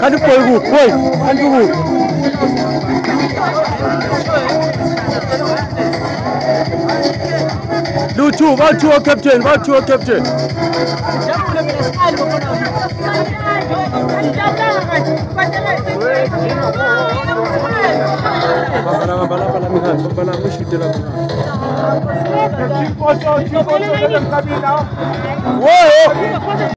Kan you boy gut, boy, kan du gut. Du tu, wal tu captain, wal tu captain. Bala